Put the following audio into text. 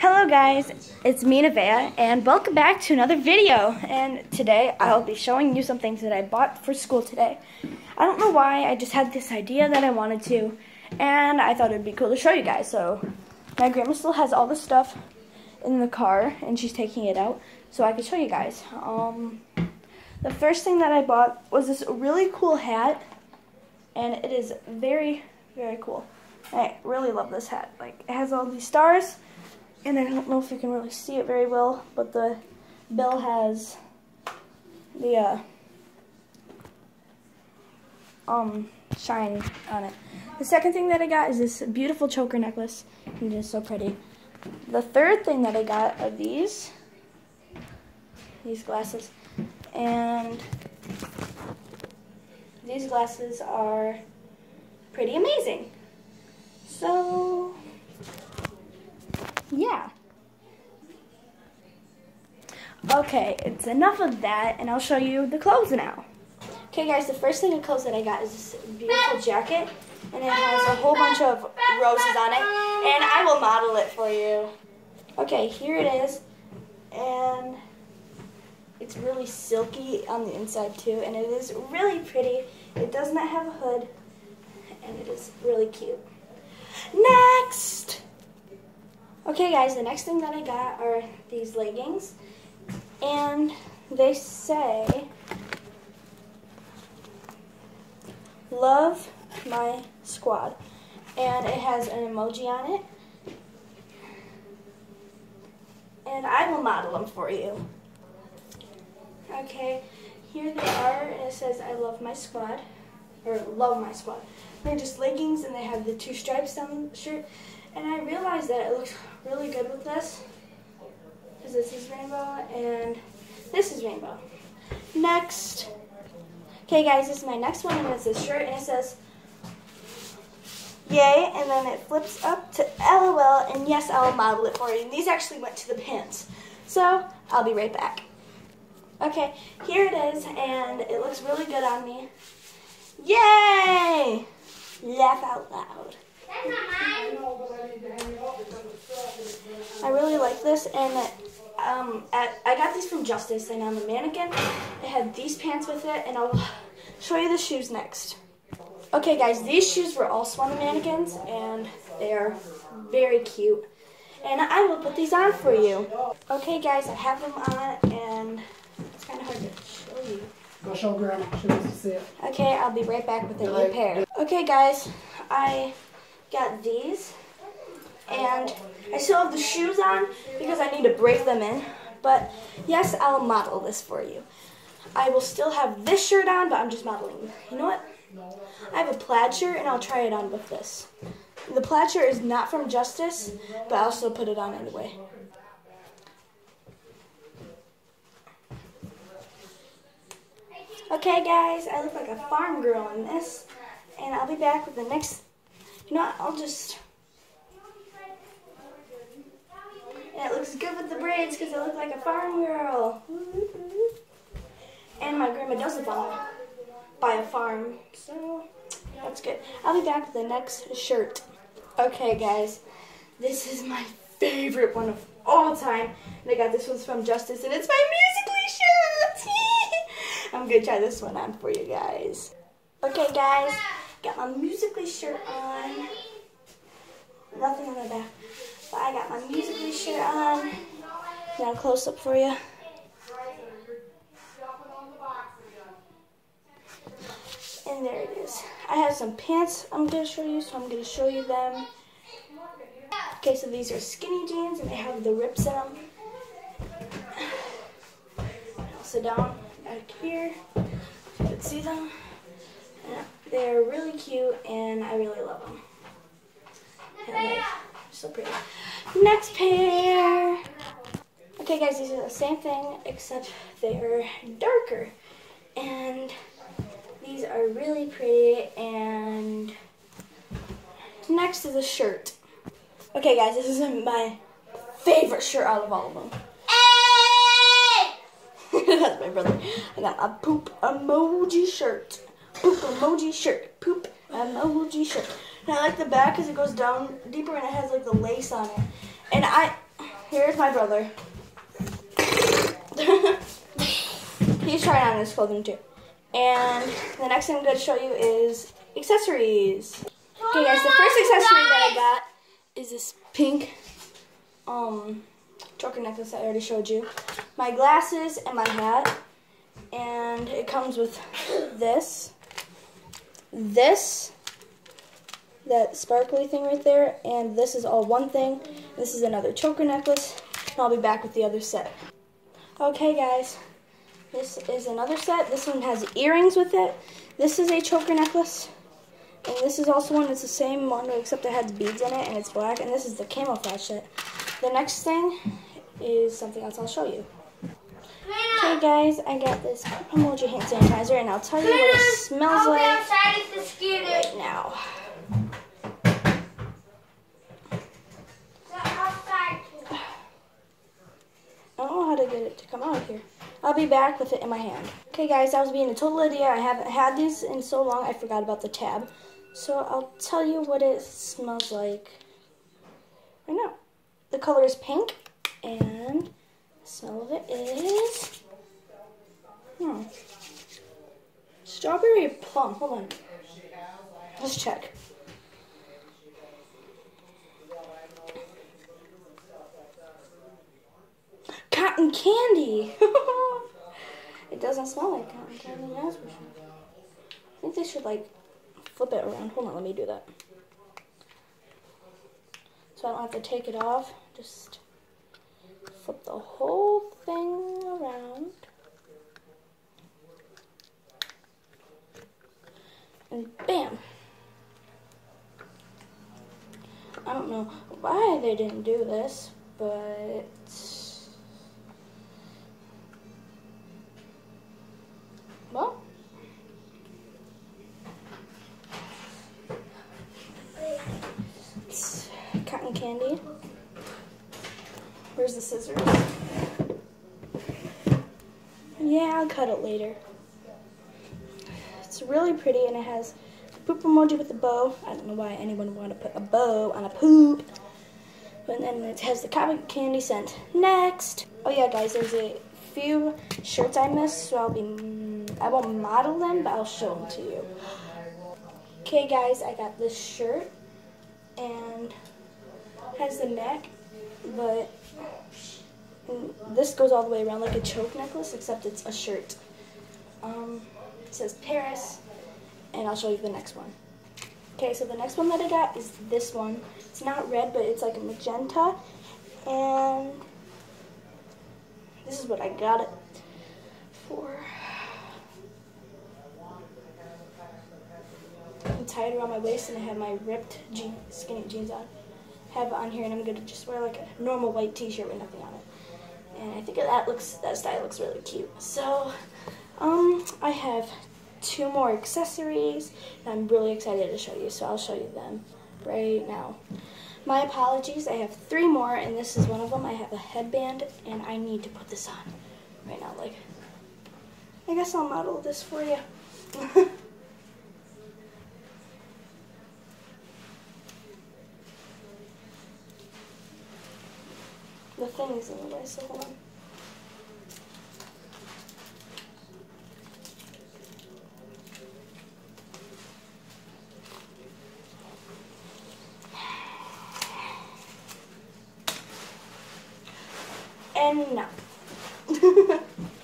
Hello guys, it's me Nevaeh and welcome back to another video and today I'll be showing you some things that I bought for school today. I don't know why, I just had this idea that I wanted to and I thought it would be cool to show you guys. So my grandma still has all the stuff in the car and she's taking it out so I can show you guys. Um, the first thing that I bought was this really cool hat and it is very, very cool. I really love this hat. Like, it has all these stars and I don't know if you can really see it very well, but the bell has the uh, um shine on it. The second thing that I got is this beautiful choker necklace, it is so pretty. The third thing that I got are these, these glasses, and these glasses are pretty amazing. So yeah. Okay, it's enough of that, and I'll show you the clothes now. Okay, guys, the first thing of clothes that I got is this beautiful jacket, and it has a whole bunch of roses on it, and I will model it for you. Okay, here it is, and it's really silky on the inside too, and it is really pretty. It does not have a hood, and it is really cute. Next! Okay guys, the next thing that I got are these leggings. And they say, love my squad. And it has an emoji on it. And I will model them for you. Okay, here they are, and it says I love my squad, or love my squad. They're just leggings, and they have the two stripes on the shirt. And I realized that it looks really good with this because this is rainbow and this is rainbow. Next. Okay guys, this is my next one and it's a shirt and it says yay and then it flips up to LOL and yes, I'll model it for you. And these actually went to the pants. So, I'll be right back. Okay, here it is and it looks really good on me. Yay! Laugh out loud. I really like this, and um, at, I got these from Justice, and on the mannequin, it had these pants with it, and I'll show you the shoes next. Okay, guys, these shoes were also on the mannequins, and they are very cute. And I will put these on for you. Okay, guys, I have them on, and it's kind of hard to show you. Go show Grandma. She wants to see it. Okay, I'll be right back with a new pair. Okay, guys, I got these. And I still have the shoes on because I need to break them in. But yes, I'll model this for you. I will still have this shirt on, but I'm just modeling. You know what? I have a plaid shirt, and I'll try it on with this. The plaid shirt is not from Justice, but I'll still put it on anyway. Okay, guys, I look like a farm girl in this, and I'll be back with the next you know what? I'll just... And it looks good with the braids because I look like a farm girl. Mm-hmm. And my grandma does live on by a farm. So, that's good. I'll be back with the next shirt. Okay, guys. This is my favorite one of all time. And I got this one from Justice, and it's my Musical.ly shirt. I'm going to try this one on for you guys. Okay, guys. Got my Musical.ly shirt on. Nothing on the back. But I got my Musical.ly shirt on. Now close up for you. And there it is. I have some pants I'm going to show you, so I'm going to show you them. Okay, so these are skinny jeans, and they have the rips in them. I'll sit down back here. You can see them. They're really cute and I really love them. Like, so pretty. Next pair. Okay guys, these are the same thing except they're darker. And these are really pretty and next is a shirt. Okay guys, this is my favorite shirt out of all of them. That's my brother. I got a poop emoji shirt. Poop emoji shirt. Poop emoji shirt. And I like the back because it goes down deeper and it has like the lace on it. And I, here's my brother. He's trying on his clothing too. And the next thing I'm going to show you is accessories. Okay guys, the first accessory that I got is this pink um choker necklace I already showed you. My glasses and my hat. And it comes with this. This. That sparkly thing right there. And this is all one thing. This is another choker necklace. And I'll be back with the other set. Okay guys. This is another set. This one has earrings with it. This is a choker necklace. And this is also one that's the same one except it has beads in it and it's black. And this is the camouflage set. The next thing is something else I'll show you. Okay guys, I got this emoji hand sanitizer and I'll tell you what it smells like right now. I don't know how to get it to come out of here. I'll be back with it in my hand. Okay guys, I was being a total idiot. I haven't had these in so long I forgot about the tab. So I'll tell you what it smells like right now. The color is pink and the smell of it is hmm, strawberry plum. Hold on. Let's check. Cotton candy. it doesn't smell like cotton candy, that's for sure. I think they should like flip it around. Hold on, let me do that. So I don't have to take it off. Just flip the whole thing around. And bam. I don't know why they didn't do this, but Well. It's cotton candy. Where's the scissors? Yeah, I'll cut it later. It's really pretty and it has the poop emoji with the bow. I don't know why anyone would want to put a bow on a poop. And then it has the cotton candy scent. Next. Oh yeah, guys, there's a few shirts I missed, so I'll be, I won't model them, but I'll show them to you. Okay guys, I got this shirt, and has the neck, but this goes all the way around like a choke necklace, except it's a shirt. Um, it says Paris, and I'll show you the next one. Okay, so the next one that I got is this one. It's not red, but it's like a magenta, and this is what I got it for. I'm tied around my waist and I have my ripped skinny jeans on. I Have it on here and I'm gonna just wear like a normal white t-shirt with nothing on it. And I think that looks, that style looks really cute. So, um, I have two more accessories I'm really excited to show you. So I'll show you them right now. My apologies, I have three more, and this is one of them. I have a headband, and I need to put this on right now. Like, I guess I'll model this for you. the thing is in the way, so hold on. and no.